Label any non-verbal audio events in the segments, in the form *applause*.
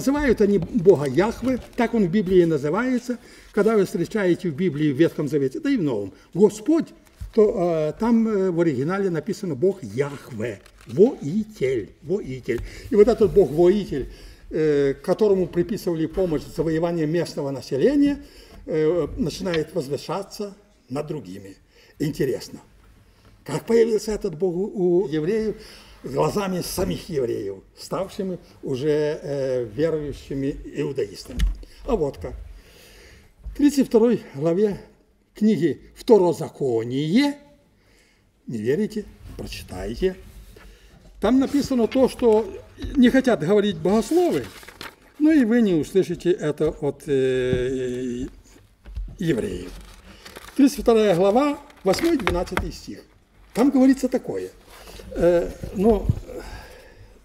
называют они Бога Яхве, так он в Библии называется, когда вы встречаете в Библии в Ветхом Завете, да и в Новом, Господь, то э, там в оригинале написано Бог Яхве, воитель, воитель. И вот этот Бог воитель, э, которому приписывали помощь в завоевании местного населения, э, начинает возвышаться над другими. Интересно, как появился этот Бог у евреев? Глазами самих евреев, ставшими уже э, верующими иудаистами. А вот как. В 32 главе книги «Второзаконие», не верите, прочитайте, там написано то, что не хотят говорить богословы, но и вы не услышите это от э, евреев. 32 глава, 8-12 стих. Там говорится такое – ну,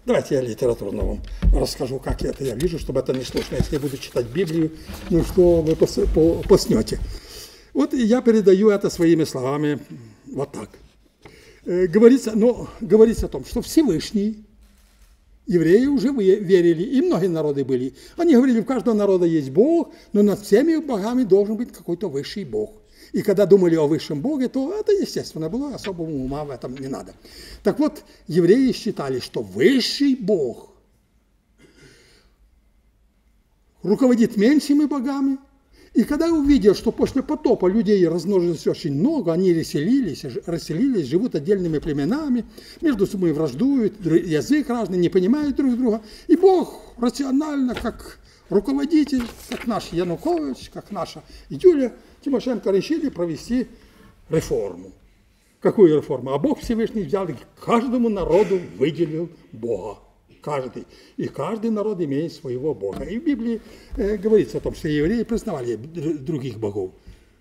давайте я литературно вам расскажу, как это я вижу, чтобы это не слышно. Если я буду читать Библию, ну что вы поснете. Вот я передаю это своими словами вот так. Э, говорится, но говорится о том, что Всевышний, евреи уже верили, и многие народы были. Они говорили, у каждого народа есть Бог, но над всеми богами должен быть какой-то высший Бог. И когда думали о высшем Боге, то это, естественно, было, особого ума в этом не надо. Так вот, евреи считали, что высший Бог руководит меньшими богами, и когда увидел, что после потопа людей размножилось очень много, они расселились, расселились, живут отдельными племенами, между собой враждуют, язык разный, не понимают друг друга. И Бог рационально, как руководитель, как наш Янукович, как наша Юлия, Тимошенко решили провести реформу. Какую реформу? А Бог Всевышний взял и каждому народу выделил Бога. Каждый. И каждый народ имеет своего Бога. И в Библии э, говорится о том, что евреи признавали других богов.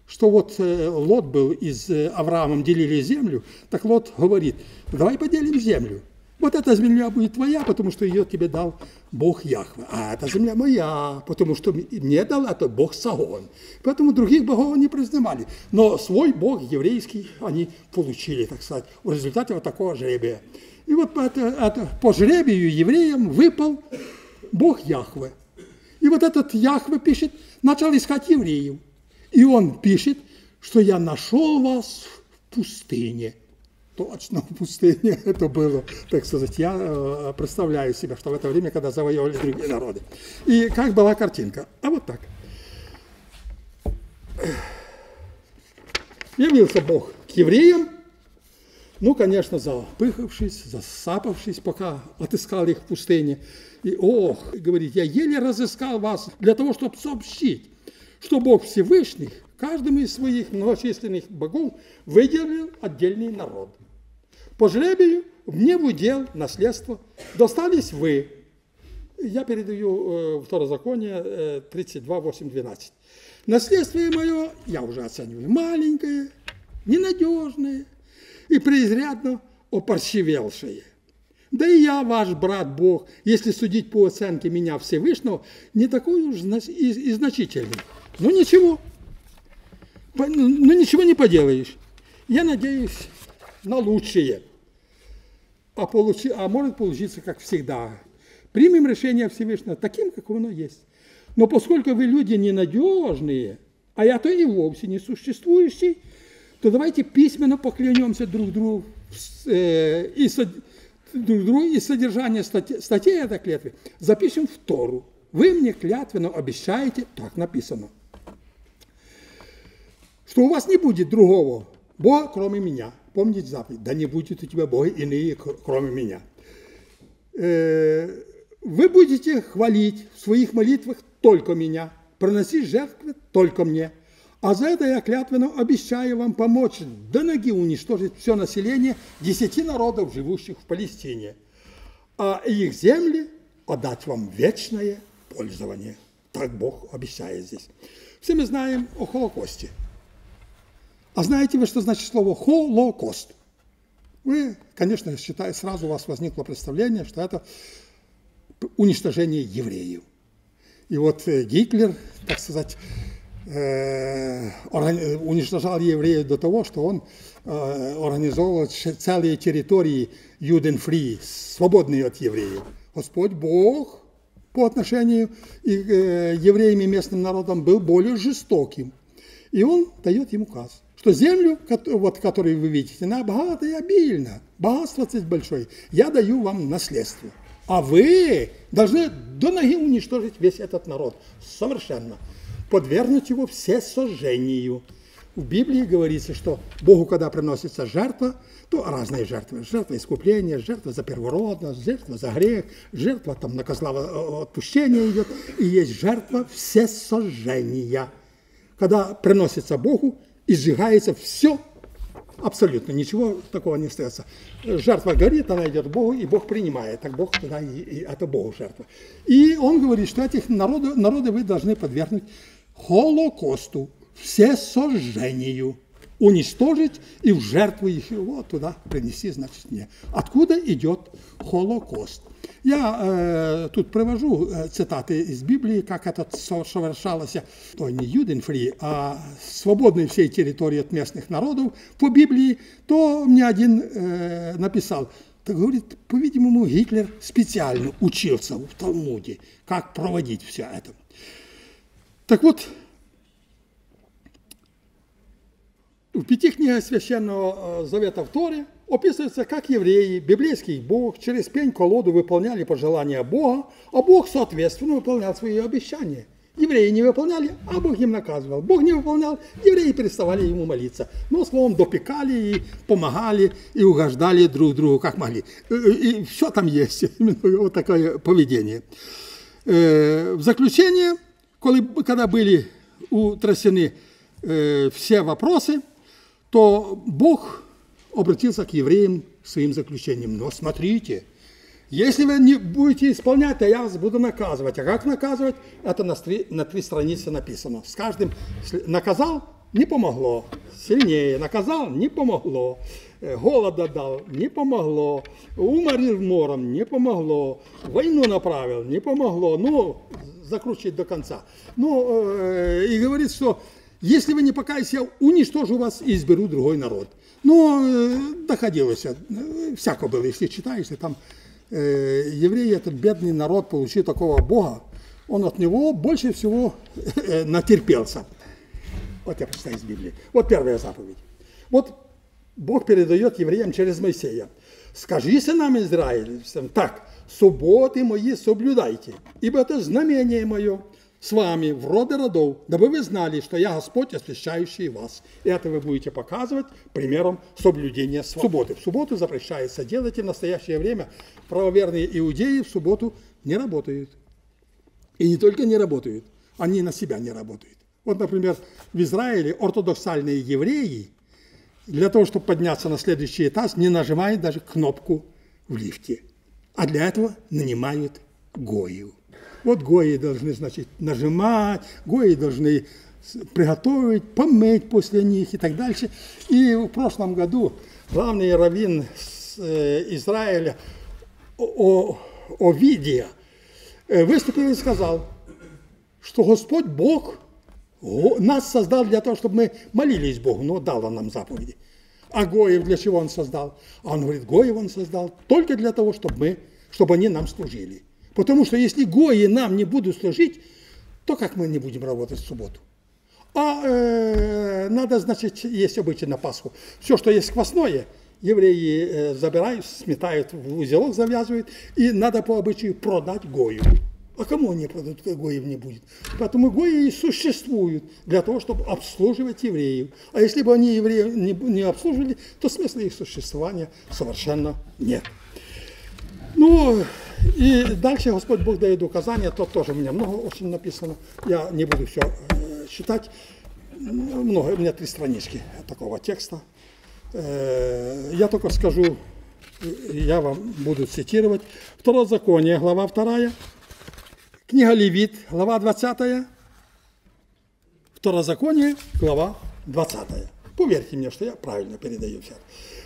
Что вот э, Лот был из э, Авраамом делили землю, так Лот говорит, давай поделим землю. Вот эта земля будет твоя, потому что ее тебе дал Бог Яхве. А эта земля моя, потому что мне дал это Бог Сагон. Поэтому других богов не признавали. Но свой Бог еврейский они получили, так сказать, в результате вот такого жребия. И вот это, это, по жребию евреям выпал Бог Яхве. И вот этот Яхве пишет, начал искать евреев. И он пишет, что я нашел вас в пустыне – точно в пустыне *laughs* это было, так сказать. Я э, представляю себе, что в это время, когда завоевали другие народы. И как была картинка? А вот так. Явился Бог к евреям, ну, конечно, запыхавшись, засапавшись, пока отыскал их в пустыне. И, ох, говорит, я еле разыскал вас для того, чтобы сообщить, что Бог Всевышний каждому из своих многочисленных богов выделил отдельный народ – по жребию мне в удел наследство достались вы. Я передаю э, второзаконие э, 32, 8, 12. Наследствие мое, я уже оцениваю, маленькое, ненадежное и преизрядно опорщевелшее. Да и я, ваш брат Бог, если судить по оценке меня Всевышнего, не такой уж и, значительный. Ну ничего, ну ничего не поделаешь. Я надеюсь, на лучшее. А, получи, а может получиться, как всегда. Примем решение Всевышнего таким, как оно есть. Но поскольку вы люди ненадежные, а я то и вовсе не существующий, то давайте письменно поклянемся друг другу э, и, друг другу и содержание статьи, статей этой клятвы запишем в Тору. Вы мне клятвенно обещаете, так написано, что у вас не будет другого Бога, кроме меня – помнить заповедь, да не будет у тебя Бога иные, кроме меня. Э, вы будете хвалить в своих молитвах только меня, проносить жертвы только мне. А за это я клятвенно обещаю вам помочь до ноги уничтожить все население десяти народов, живущих в Палестине, а их земли отдать вам вечное пользование. Так Бог обещает здесь. Все мы знаем о Холокосте – а знаете вы, что значит слово «холокост»? Вы, конечно, считаете, сразу у вас возникло представление, что это уничтожение евреев. И вот э, Гитлер, так сказать, э, уничтожал евреев до того, что он э, организовал целые территории юденфри, свободные от евреев. Господь Бог по отношению к евреям и местным народам был более жестоким. И он дает им указ, что землю, вот, которую вы видите, она богата и обильна, богатство большое, я даю вам наследство. А вы должны до ноги уничтожить весь этот народ совершенно, подвергнуть его все сожжению. В Библии говорится, что Богу, когда приносится жертва, то разные жертвы. Жертва искупления, жертва за первородность, жертва за грех, жертва там на козла э, отпущения идет, и есть жертва все сожжения. Когда приносится Богу и сжигается все, абсолютно ничего такого не остается. Жертва горит, она идет к Богу, и Бог принимает, так Бог тогда и, и это Богу жертва. И он говорит, что этих народы, народы вы должны подвергнуть Холокосту, все сожжению уничтожить и в жертву их вот туда принести, значит, мне. Откуда идет Холокост? Я э, тут привожу э, цитаты из Библии, как это совершалось, то не Юденфри, а свободной всей территории от местных народов по Библии, то мне один э, написал, так говорит, по-видимому, Гитлер специально учился в Талмуде, как проводить все это. Так вот, в пяти книгах Священного э, Завета в Торе описывается, как евреи, библейский Бог, через пень-колоду выполняли пожелания Бога, а Бог, соответственно, выполнял свои обещания. Евреи не выполняли, а Бог им наказывал. Бог не выполнял, евреи переставали ему молиться. Но, словом, допекали и помогали, и угождали друг другу, как могли. И все там есть, *laughs* именно вот такое поведение. Э, в заключение, когда были утрясены э, все вопросы, то Бог обратился к евреям своим заключением. Но смотрите, если вы не будете исполнять, то я вас буду наказывать. А как наказывать? Это на три, на три страницы написано. С каждым наказал, не помогло. Сильнее наказал, не помогло. Э, голода дал, не помогло. Уморил мором, не помогло. Войну направил, не помогло. Ну, закручивать до конца. Ну, э, и говорит, что если вы не покаетесь, я уничтожу вас и изберу другой народ. Но э, доходилось, э, всяко было, если читаешь, там э, евреи, этот бедный народ, получил такого Бога, он от него больше всего э, натерпелся. Вот я прочитаю из Библии. Вот первая заповедь. Вот Бог передает евреям через Моисея. Скажите нам, израильцам, так, субботы мои соблюдайте, ибо это знамение мое, с вами в роды родов, дабы вы знали, что я Господь, освящающий вас. И это вы будете показывать примером соблюдения субботы. В субботу запрещается делать, и в настоящее время правоверные иудеи в субботу не работают. И не только не работают, они на себя не работают. Вот, например, в Израиле ортодоксальные евреи для того, чтобы подняться на следующий этаж, не нажимают даже кнопку в лифте. А для этого нанимают Гою. Вот гои должны, значит, нажимать, гои должны приготовить, помыть после них и так дальше. И в прошлом году главный раввин э, Израиля о, Овидия э, выступил и сказал, что Господь Бог нас создал для того, чтобы мы молились Богу, но дал Он нам заповеди. А Гоев для чего Он создал? А Он говорит, Гоев Он создал только для того, чтобы, мы, чтобы они нам служили. Потому что если гои нам не будут служить, то как мы не будем работать в субботу? А э, надо, значит, есть обычай на Пасху. Все, что есть квасное, евреи э, забирают, сметают в узелок, завязывают, и надо по обычаю продать гою. А кому они продадут, когда гоев не будет? Поэтому гои и существуют для того, чтобы обслуживать евреев. А если бы они евреев не, не обслуживали, то смысла их существования совершенно нет. Ну, и дальше Господь Бог дает указания, тут тоже у меня много очень написано, я не буду все э, читать, много, у меня три странички такого текста. Я только скажу, я вам буду цитировать. Второзаконие, глава 2, книга Левит, глава 20, Второзаконие, глава 20. Поверьте мне, что я правильно передаю все.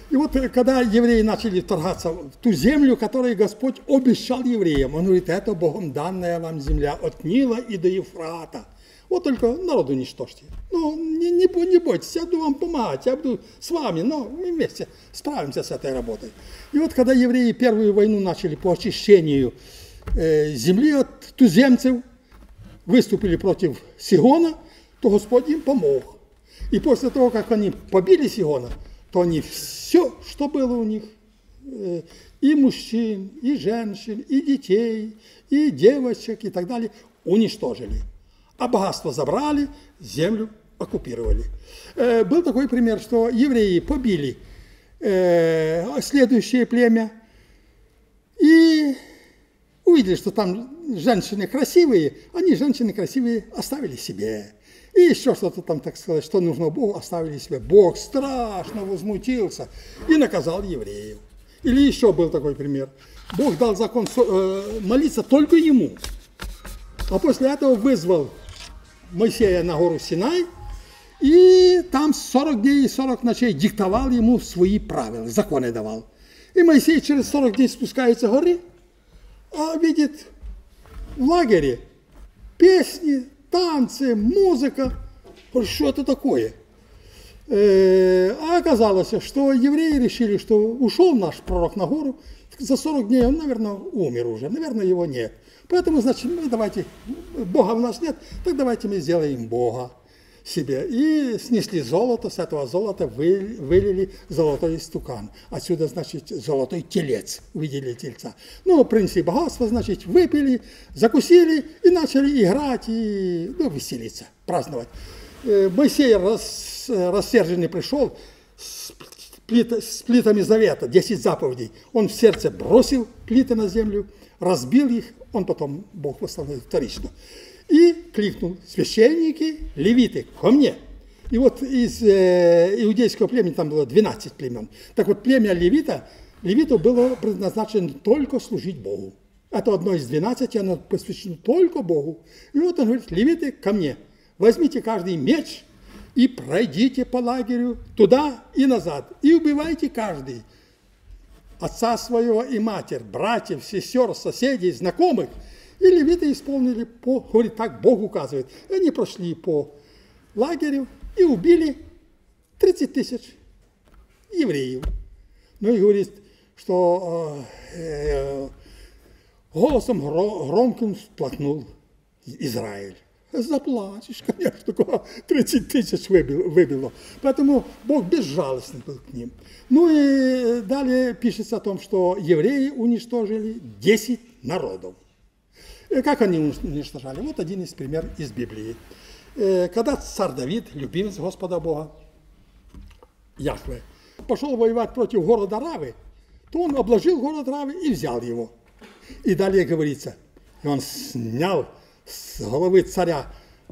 И вот э, когда евреи начали вторгаться в ту землю, которую Господь обещал евреям, он говорит, это Богом данная вам земля от Нила и до Ефрата. Вот только народу уничтожьте. Ну, не, не, не бойтесь, я буду вам помогать, я буду с вами, но мы вместе справимся с этой работой. И вот когда евреи первую войну начали по очищению э, земли от туземцев, выступили против Сигона, то Господь им помог. И после того, как они побили Сигона, то они все, что было у них, э, и мужчин, и женщин, и детей, и девочек, и так далее, уничтожили. А богатство забрали, землю оккупировали. Э, был такой пример, что евреи побили э, следующее племя и увидели, что там женщины красивые, они женщины красивые оставили себе. И еще что-то там, так сказать, что нужно Богу, оставили себе. Бог страшно возмутился и наказал евреев. Или еще был такой пример. Бог дал закон э, молиться только ему. А после этого вызвал Моисея на гору Синай, и там 40 дней и 40 ночей диктовал ему свои правила, законы давал. И Моисей через 40 дней спускается с горы, а видит в лагере песни, танцы, музыка. Что это такое? Э, а оказалось, что евреи решили, что ушел наш пророк на гору, за 40 дней он, наверное, умер уже, наверное, его нет. Поэтому, значит, мы давайте, Бога у нас нет, так давайте мы сделаем Бога себе. И снесли золото, с этого золота вылили золотой истукан. Отсюда, значит, золотой телец, увидели тельца. Ну, принесли богатство, значит, выпили, закусили и начали играть и ну, веселиться, праздновать. Э, Моисей рас, рассерженный пришел с, плит, с плитами завета, 10 заповедей. Он в сердце бросил плиты на землю, разбил их, он потом, Бог восстановил вторично и кликнул «Священники, левиты, ко мне!» И вот из э, иудейского племени там было 12 племен. Так вот, племя левита, левиту было предназначено только служить Богу. Это одно из 12, оно посвящено только Богу. И вот он говорит, левиты, ко мне, возьмите каждый меч и пройдите по лагерю туда и назад, и убивайте каждый отца своего и матерь, братьев, сестер, соседей, знакомых – и левиты исполнили по, говорит, так Бог указывает. Они прошли по лагерю и убили 30 тысяч евреев. Ну и говорит, что э, голосом громким всплакнул Израиль. Заплачешь, конечно, 30 тысяч выбило. Поэтому Бог безжалостный был к ним. Ну и далее пишется о том, что евреи уничтожили 10 народов. Как они уничтожали? Вот один из примеров из Библии. Э, когда царь Давид, любимец Господа Бога, Яхве, пошел воевать против города Равы, то он обложил город Равы и взял его. И далее говорится, и он снял с головы царя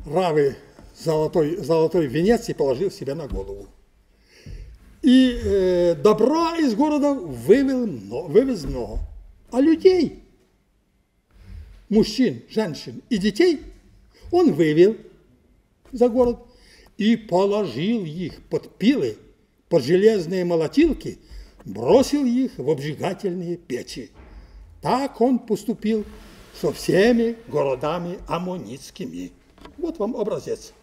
Равы золотой, золотой венец и положил себе на голову. И э, добра из города вывел, вывез много, а людей – мужчин, женщин и детей, он вывел за город и положил их под пилы, под железные молотилки, бросил их в обжигательные печи. Так он поступил со всеми городами аммонитскими. Вот вам образец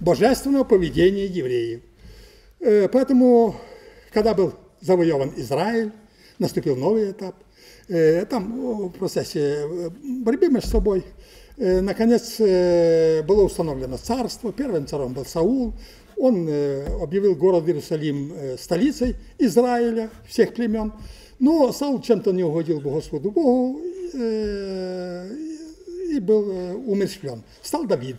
божественного поведения евреев. Э, поэтому, когда был завоеван Израиль, наступил новый этап – там в процессе э, борьбы между собой э, наконец было установлено царство. Первым царем был Саул. Он объявил город Иерусалим столицей Израиля, всех племен. Но Саул чем-то не угодил Господу Богу и был умерщвлен. Стал Давид.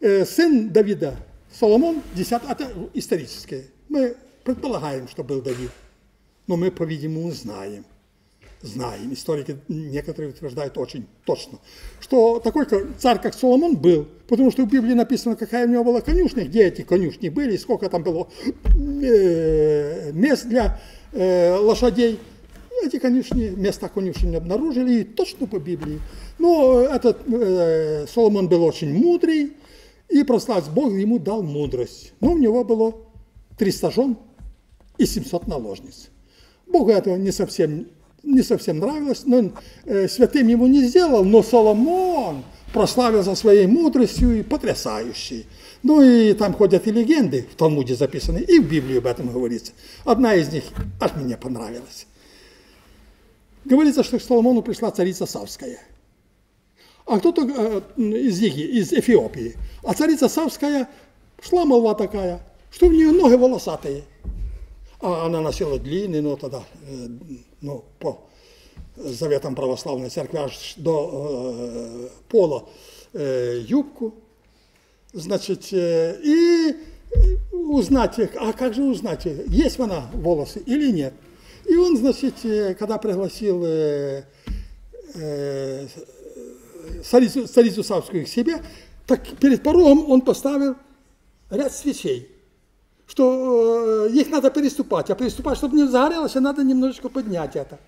Сын Давида Соломон, 10, это историческое. Мы предполагаем, что был Давид, но мы, по-видимому, знаем – знаем, историки некоторые утверждают очень точно, что такой царь, как Соломон, был, потому что в Библии написано, какая у него была конюшня, где эти конюшни были, сколько там было э, мест для э, лошадей. Эти конюшни, места конюшни обнаружили, и точно по Библии. Но этот э, Соломон был очень мудрый, и прославить Бог ему дал мудрость. Но у него было 300 жен и 700 наложниц. Богу этого не совсем не совсем нравилось, но э, святым ему не сделал, но Соломон прославился своей мудростью и потрясающей. Ну и там ходят и легенды, в Талмуде записаны, и в Библии об этом говорится. Одна из них аж мне понравилась. Говорится, что к Соломону пришла царица Савская. А кто-то э, из Иги, из Эфиопии. А царица Савская, шла молва такая, что у нее ноги волосатые. А она носила длинный, ну тогда, э, ну, по заветам православной церкви, аж до э, пола э, юбку. Значит, э, и узнать, а как же узнать, есть она волосы или нет. И он, значит, э, когда пригласил э, э, царицу, царицу Савскую к себе, так перед порогом он поставил ряд свечей, что э, их надо переступать, а переступать, чтобы не загорелось, надо немножечко поднять это.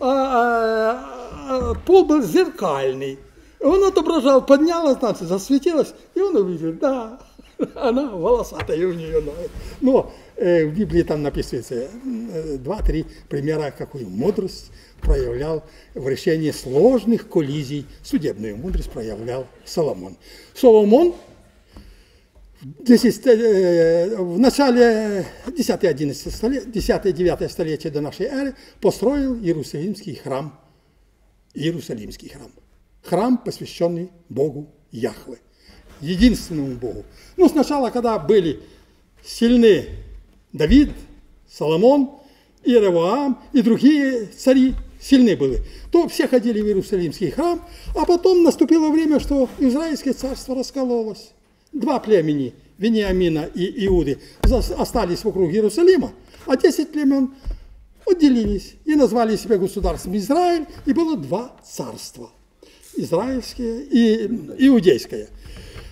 А, а, а, пол был зеркальный. Он отображал, поднялось, значит, засветилось, и он увидел, да, *laughs* она волосатая у нее ноги. Но э, в Библии там написывается э, два-три примера, какую мудрость проявлял в решении сложных коллизий, судебную мудрость проявлял Соломон. Соломон 10, э, в начале 10-11 столетия, 10-9 столетия до нашей эры построил Иерусалимский храм. Иерусалимский храм. Храм, посвященный Богу Яхве, единственному Богу. Ну, сначала, когда были сильны Давид, Соломон, Иераваам и другие цари, сильны были, то все ходили в Иерусалимский храм, а потом наступило время, что Израильское царство раскололось. Два племени, Вениамина и Иуды, остались вокруг Иерусалима, а десять племен отделились и назвали себя государством Израиль, и было два царства – израильское и иудейское.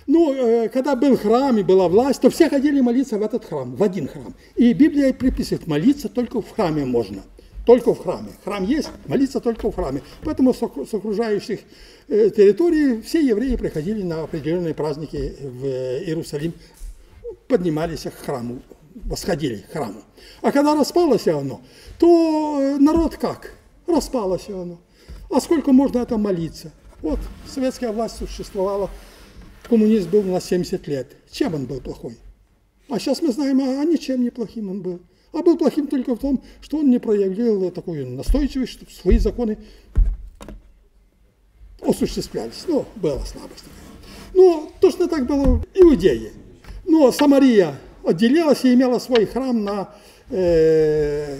Ну, э, когда был храм и была власть, то все ходили молиться в этот храм, в один храм. И Библия приписывает, молиться только в храме можно – только в храме. Храм есть, молиться только в храме. Поэтому с окружающих э, территорий все евреи приходили на определенные праздники в Иерусалим, поднимались к храму, восходили к храму. А когда распалось оно, то э, народ как? Распалось оно. А сколько можно это молиться? Вот советская власть существовала, коммунист был на 70 лет. Чем он был плохой? А сейчас мы знаем, а ничем не плохим он был а был плохим только в том, что он не проявил такую настойчивость, чтобы свои законы осуществлялись. Ну, была слабость такая. Ну, точно так было в Иудее. Но Самария отделилась и имела свой храм на, э,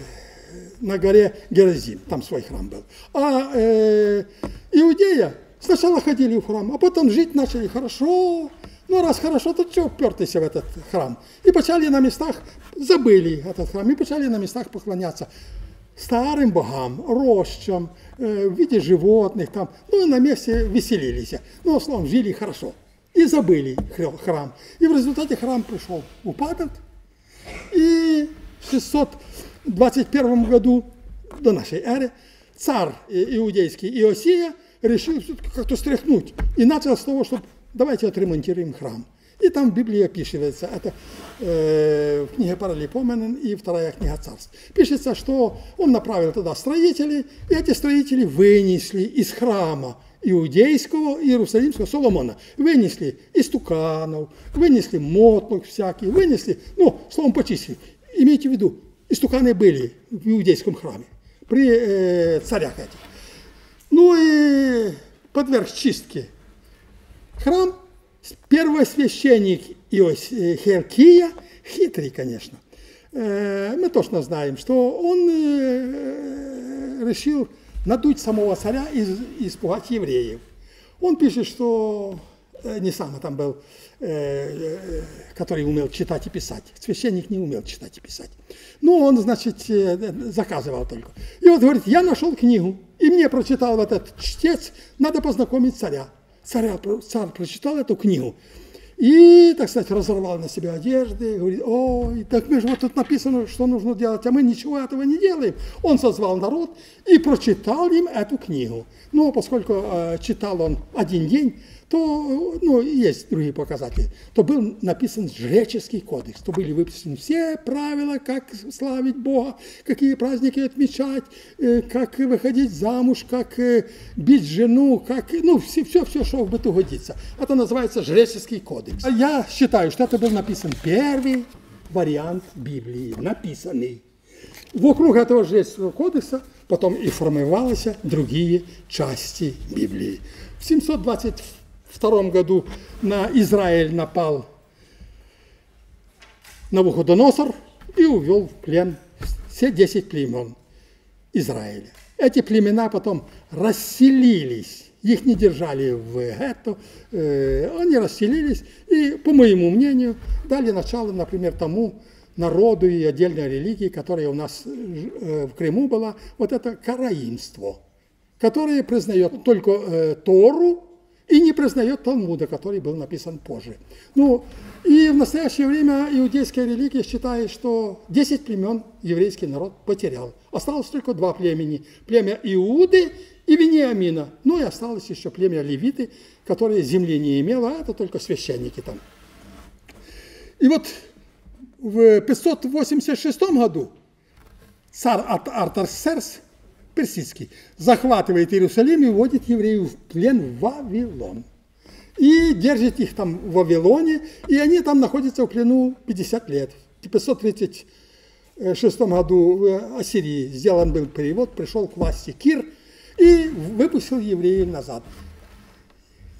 на горе Геразим. Там свой храм был. А э, Иудея сначала ходили в храм, а потом жить начали хорошо, ну, раз хорошо, то что упертыся в этот храм? И почали на местах, забыли этот храм, и почали на местах поклоняться старым богам, рощам, э, в виде животных там. Ну, и на месте веселились. Ну, словом, жили хорошо. И забыли храм. И в результате храм пришел упадок. И в 621 году до нашей эры царь иудейский Иосия решил как-то стряхнуть. И начал с того, чтобы давайте отремонтируем храм. И там в Библии описывается, это э, в книге Паралипоменен и вторая книга царств. Пишется, что он направил туда строителей, и эти строители вынесли из храма иудейского Иерусалимского Соломона, вынесли истуканов, вынесли мотлок всякие, вынесли, ну, словом, почистили. Имейте в виду, истуканы были в иудейском храме при э, царях этих. Ну и подверг чистке храм, первосвященник Иос, э, хитрый, конечно, э, мы точно знаем, что он э, решил надуть самого царя и испугать евреев. Он пишет, что не сам, там был, который умел читать и писать. Священник не умел читать и писать. Ну, он, значит, заказывал только. И вот говорит, я нашел книгу, и мне прочитал этот чтец, надо познакомить царя. Царя, царь прочитал эту книгу и, так сказать, разорвал на себя одежды, говорит, ой, так мы же вот тут написано, что нужно делать, а мы ничего этого не делаем. Он созвал народ и прочитал им эту книгу. Но поскольку э, читал он один день, то, ну, есть другие показатели, то был написан жреческий кодекс, то были выписаны все правила, как славить Бога, какие праздники отмечать, э, как выходить замуж, как э, бить жену, как, ну, все, все, все, что в быту годится. Это называется жреческий кодекс. Я считаю, что это был написан первый вариант Библии, написанный. Вокруг этого жреческого кодекса потом и формировались другие части Библии. В 722 году на Израиль напал Навуходоносор и увел в плен все 10 племен Израиля. Эти племена потом расселились их не держали в гетто, э, они расселились и, по моему мнению, дали начало, например, тому народу и отдельной религии, которая у нас э, в Крыму была, вот это караимство, которое признает только э, Тору и не признает Талмуда, который был написан позже. Ну, и в настоящее время иудейская религия считает, что 10 племен еврейский народ потерял. Осталось только два племени. Племя Иуды и Вениамина. Ну и осталось еще племя Левиты, которое земли не имело, а это только священники там. И вот в 586 году царь Артарсерс, персидский, захватывает Иерусалим и вводит евреев в плен в Вавилон. И держит их там в Вавилоне, и они там находятся в плену 50 лет. В 536 году в Ассирии сделан был перевод, пришел к власти Кир – и выпустил евреев назад.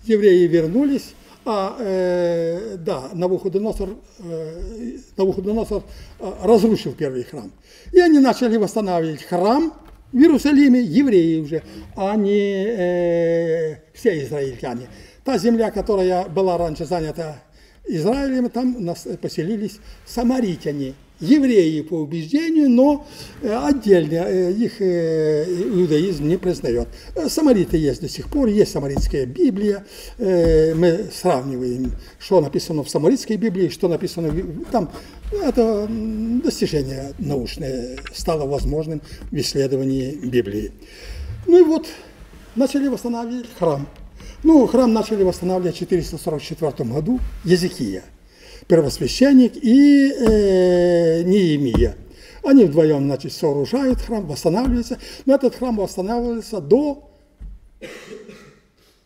Евреи вернулись, а э, да, Навуходоносор, э, Навуходоносор э, разрушил первый храм. И они начали восстанавливать храм в Иерусалиме, евреи уже, а не э, все израильтяне. Та земля, которая была раньше занята Израилем, там нас поселились самаритяне – евреи по убеждению, но э, отдельно э, их э, иудаизм не признает. Самариты есть до сих пор, есть самаритская Библия, мы сравниваем, что написано в самаритской Библии, что написано там. Это достижение научное стало возможным в исследовании Библии. Ну и вот начали восстанавливать храм. Ну, храм начали восстанавливать в 444 году Езекия – первосвященник и э, Неемия. Они вдвоем, значит, сооружают храм, восстанавливается. Но этот храм восстанавливается до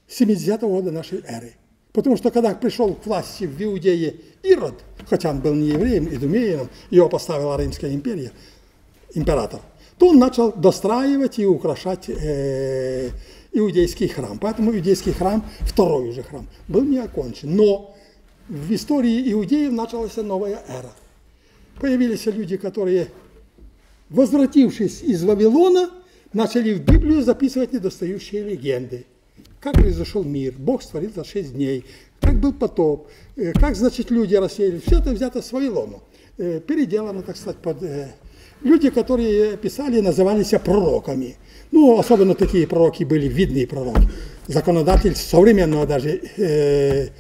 70-го года нашей эры. Потому что когда пришел к власти в Иудее Ирод, хотя он был не евреем, идумеяном, его поставила Римская империя, император, то он начал достраивать и украшать э, иудейский храм. Поэтому иудейский храм, второй уже храм, был не окончен. Но в истории иудеев началась новая эра. Появились люди, которые, возвратившись из Вавилона, начали в Библию записывать недостающие легенды. Как произошел мир, Бог створил за шесть дней, как был потоп, э, как, значит, люди рассеяли. Все это взято с Вавилона, э, переделано, так сказать, под... Э, люди, которые писали, назывались пророками. Ну, особенно такие пророки были, видные пророки. Законодатель современного даже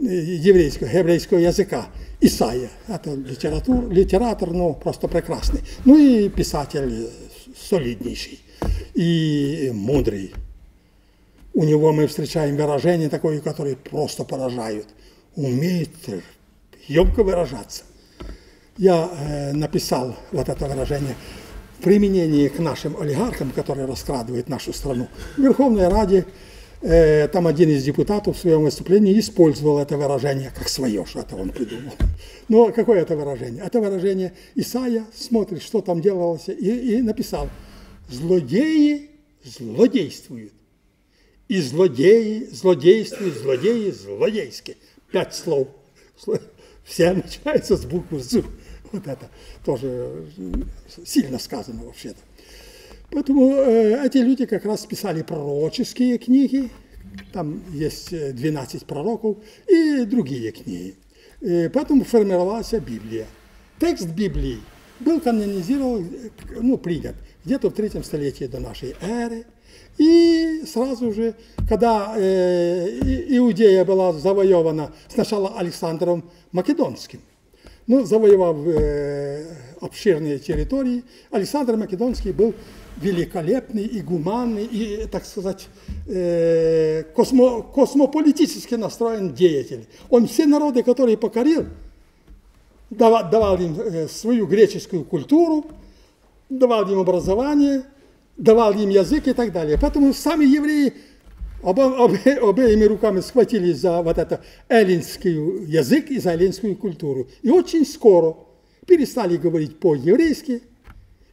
еврейского, еврейского языка. Исаия, это литератур, литератор, ну, просто прекрасный. Ну и писатель солиднейший и мудрый. У него мы встречаем выражения такое, которые просто поражают. Умеет емко выражаться. Я э, написал вот это выражение в применении к нашим олигархам, которые раскрадывают нашу страну. В Верховной Раде Э, там один из депутатов в своем выступлении использовал это выражение как свое, что это он придумал. Но какое это выражение? Это выражение Исаия смотрит, что там делалось, и, и написал, злодеи злодействуют, и злодеи злодействуют, злодеи злодейские. Пять слов. Все начинаются с буквы «з». Вот это тоже сильно сказано вообще-то. Поэтому э, эти люди как раз писали пророческие книги, там есть 12 э, пророков и другие книги. И поэтому формировалась Библия. Текст Библии был канонизирован, ну, принят где-то в третьем столетии до нашей эры. И сразу же, когда э, Иудея была завоевана сначала Александром Македонским, ну, завоевав э, обширные территории, Александр Македонский был великолепный и гуманный, и, так сказать, э, космо, космополитически настроен деятель. Он все народы, которые покорил, давал, давал им э, свою греческую культуру, давал им образование, давал им язык и так далее. Поэтому сами евреи оба, обе, обеими руками схватились за вот это эллинский язык и за эллинскую культуру. И очень скоро перестали говорить по-еврейски,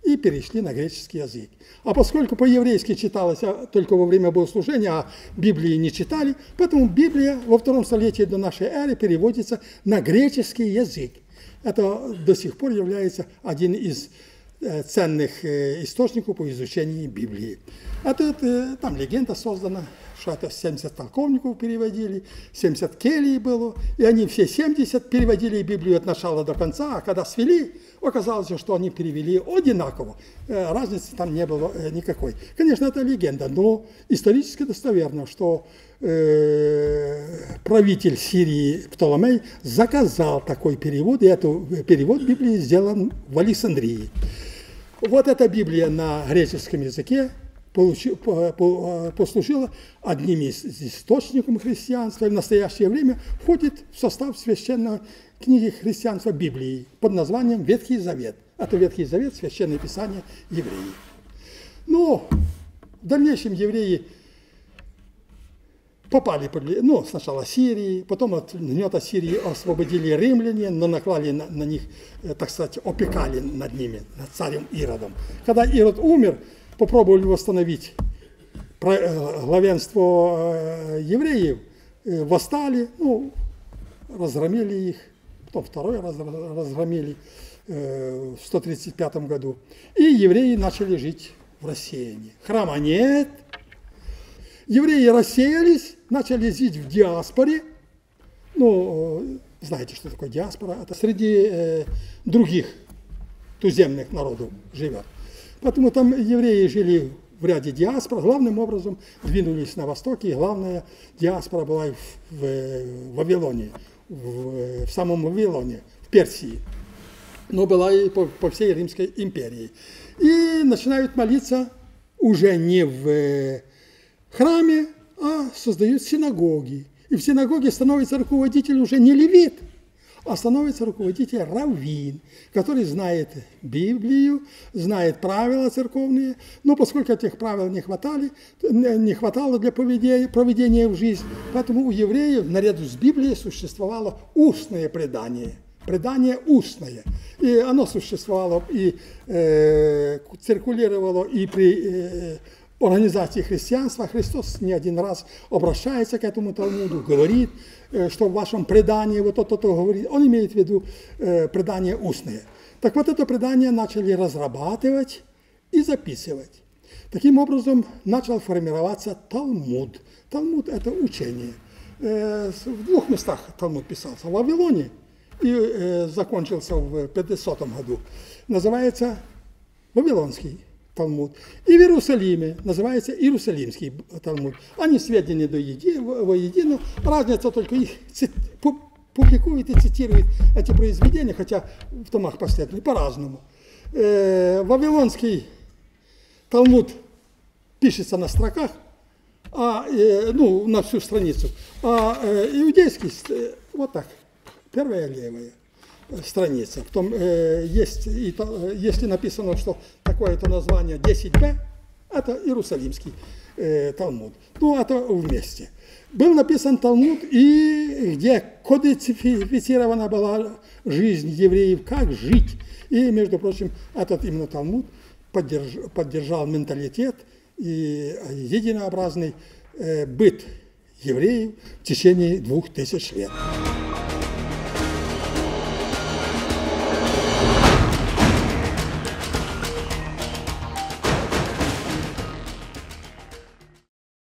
и перешли на греческий язык. А поскольку по-еврейски читалось а, только во время богослужения, а Библии не читали, поэтому Библия во втором столетии до нашей эры переводится на греческий язык. Это до сих пор является один из э, ценных э, источников по изучению Библии. А тут э, там легенда создана, это 70 толковников переводили, 70 келий было, и они все 70 переводили Библию от начала до конца, а когда свели, оказалось, что они перевели одинаково, разницы там не было никакой. Конечно, это легенда, но исторически достоверно, что правитель Сирии Птоломей заказал такой перевод, и этот перевод Библии сделан в Александрии. Вот эта Библия на греческом языке послужила одним из источников христианства и в настоящее время входит в состав священной книги христианства Библии под названием Ветхий Завет. Это Ветхий Завет, священное писание евреи. Но в дальнейшем евреи попали под, ну, сначала Сирии, потом от гнета Сирии освободили римляне, но наклали на, на них, э, так сказать, опекали над ними, над царем Иродом. Когда Ирод умер, попробовали восстановить э, главенство э, евреев, восстали, ну, разгромили их, потом второй раз разгромили в 135 году. И евреи начали жить в рассеянии. Храма нет, евреи рассеялись, начали жить в диаспоре. Ну, знаете, что такое диаспора? Это среди э, других туземных народов живет. Поэтому там евреи жили в ряде диаспор, главным образом двинулись на востоке, и главная диаспора была в, в, в Вавилоне, в, в самом Вавилоне, в Персии, но была и по, по всей Римской империи. И начинают молиться уже не в храме, а создают синагоги. И в синагоге становится руководитель уже не левит, а становится руководитель раввин, который знает Библию, знает правила церковные, но поскольку этих правил не, хватали, не хватало для проведения, в жизнь, поэтому у евреев наряду с Библией существовало устное предание – предание устное. И оно существовало и э, циркулировало и при э, организации христианства Христос не один раз обращается к этому Талмуду, говорит, э, что в вашем предании вот то-то говорит. Он имеет в виду э, предание устное. Так вот это предание начали разрабатывать и записывать. Таким образом начал формироваться Талмуд. Талмуд – это учение. Э, в двух местах Талмуд писался. В Вавилоне и закончился в 500 году. Называется Вавилонский Талмуд. И в Иерусалиме называется Иерусалимский Талмуд. Они сведения до еди, воедино. Разница только их публикуют и цитируют эти произведения, хотя в томах последовательно, по-разному. Э, Вавилонский Талмуд пишется на строках, а, э, ну, на всю страницу, а э, иудейский э, вот так, первая левая страница. В том, э, есть, и, то, если написано, что такое-то название 10б, это Иерусалимский э, Талмуд. Ну, это вместе. Был написан Талмуд, и где кодифицирована была жизнь евреев, как жить. И, между прочим, этот именно Талмуд поддерж, поддержал менталитет и единообразный э, быт евреев в течение двух тысяч лет.